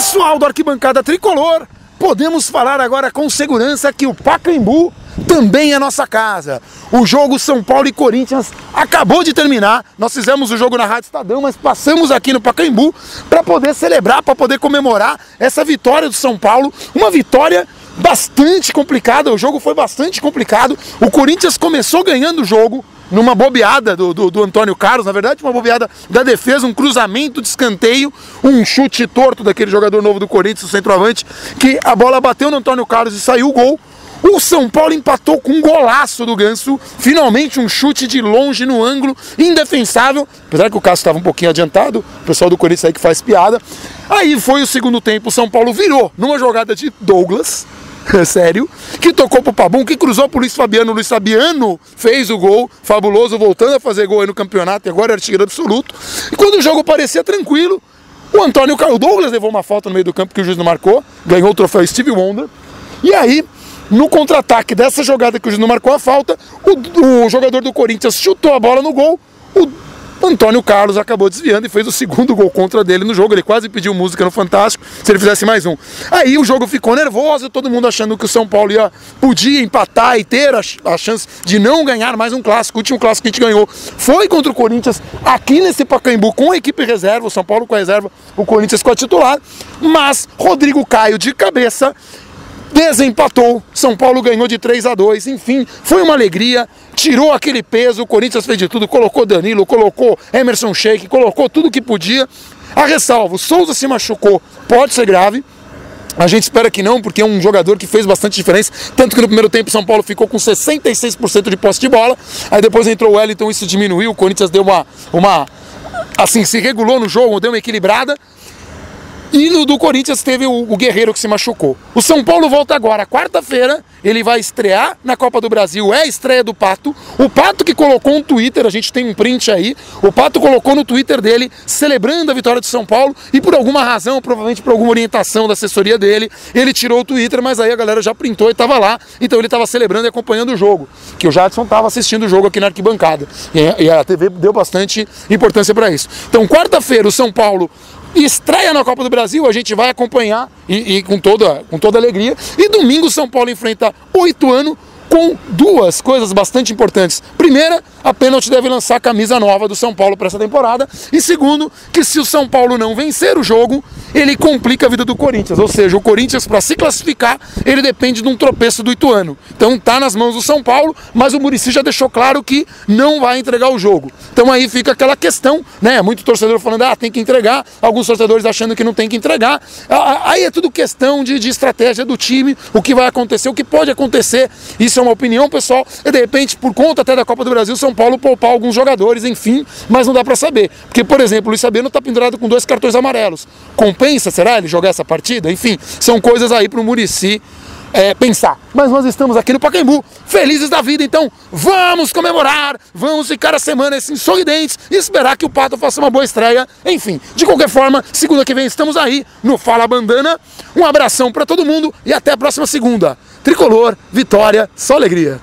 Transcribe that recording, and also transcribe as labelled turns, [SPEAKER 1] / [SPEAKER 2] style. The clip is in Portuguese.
[SPEAKER 1] Pessoal do Arquibancada Tricolor, podemos falar agora com segurança que o Pacaembu também é nossa casa. O jogo São Paulo e Corinthians acabou de terminar. Nós fizemos o jogo na Rádio Estadão, mas passamos aqui no Pacaembu para poder celebrar, para poder comemorar essa vitória do São Paulo. Uma vitória bastante complicada, o jogo foi bastante complicado. O Corinthians começou ganhando o jogo, numa bobeada do, do, do, Antônio Carlos, na verdade, uma bobeada da defesa, um cruzamento de escanteio, um chute torto daquele jogador novo do Corinthians, o centroavante, que a bola bateu no Antônio Carlos e saiu o gol. O São Paulo empatou com um golaço do Ganso, finalmente um chute de longe no ângulo, indefensável, apesar que o Cássio estava um pouquinho adiantado, o pessoal do Corinthians aí que faz piada. Aí foi o segundo tempo, o São Paulo virou numa jogada de Douglas, sério, que tocou pro Pabum, que cruzou pro Luiz Fabiano. O Luiz Fabiano fez o gol, fabuloso, voltando a fazer gol aí no campeonato, e agora é artilheiro absoluto. E quando o jogo parecia tranquilo, o Antônio Carlos Douglas levou uma falta no meio do campo que o juiz não marcou, ganhou o troféu Steve Wonder. E aí, no contra-ataque dessa jogada que o juiz não marcou a falta, o, o jogador do Corinthians chutou a bola no gol, o Antônio Carlos acabou desviando e fez o segundo gol contra dele no jogo. Ele quase pediu música no Fantástico se ele fizesse mais um. Aí o jogo ficou nervoso, todo mundo achando que o São Paulo ia, podia empatar e ter a, a chance de não ganhar mais um clássico. O último clássico que a gente ganhou foi contra o Corinthians aqui nesse Pacaembu com a equipe reserva, o São Paulo com a reserva, o Corinthians com a titular. Mas Rodrigo Caio de cabeça desempatou. São Paulo ganhou de 3 a 2. Enfim, foi uma alegria. Tirou aquele peso. O Corinthians fez de tudo. Colocou Danilo, colocou Emerson Sheik, colocou tudo que podia. A ressalvo: Souza se machucou, pode ser grave. A gente espera que não, porque é um jogador que fez bastante diferença. Tanto que no primeiro tempo São Paulo ficou com 66% de posse de bola. Aí depois entrou o Wellington, isso diminuiu. O Corinthians deu uma, uma. Assim, se regulou no jogo, deu uma equilibrada. E no do Corinthians teve o, o, Guerreiro que se machucou. O São Paulo volta agora, quarta-feira, ele vai estrear na Copa do Brasil, é a estreia do Pato. O Pato que colocou um Twitter, a gente tem um print aí, o Pato colocou no Twitter dele, celebrando a vitória de São Paulo, e por alguma razão, provavelmente por alguma orientação da assessoria dele, ele tirou o Twitter, mas aí a galera já printou e estava lá, então ele estava celebrando e acompanhando o jogo, que o Jadson estava assistindo o jogo aqui na arquibancada. E a TV deu bastante importância para isso. Então, quarta-feira, o São Paulo estreia na Copa do Brasil, a gente vai acompanhar e, e, com, toda, com toda alegria. E domingo São Paulo enfrenta oito anos com duas coisas bastante importantes. Primeira, a pênalti deve lançar a camisa nova do São Paulo para essa temporada. E segundo, que se o São Paulo não vencer o jogo, ele complica a vida do Corinthians. Ou seja, o Corinthians, para se classificar, ele depende de um tropeço do Ituano. Então tá nas mãos do São Paulo, mas o Murici já deixou claro que não vai entregar o jogo. Então aí fica aquela questão, né? Muito torcedor falando, ah, tem que entregar, alguns torcedores achando que não tem que entregar. Aí é tudo questão de, de estratégia do time, o que vai acontecer, o que pode acontecer. Isso é uma opinião pessoal, e de repente, por conta até da Copa do Brasil, São Paulo poupar alguns jogadores, enfim, mas não dá para saber. Porque, por exemplo, o Luiz Sabino está pendurado com dois cartões amarelos. Compensa, será, ele jogar essa partida? Enfim, são coisas aí para o Murici é, pensar. Mas nós estamos aqui no Pacaembu, felizes da vida, então vamos comemorar, vamos ficar a semana assim sorridentes e esperar que o Pato faça uma boa estreia. Enfim, de qualquer forma, segunda que vem estamos aí no Fala Bandana. Um abração para todo mundo e até a próxima segunda. Tricolor, vitória, só alegria.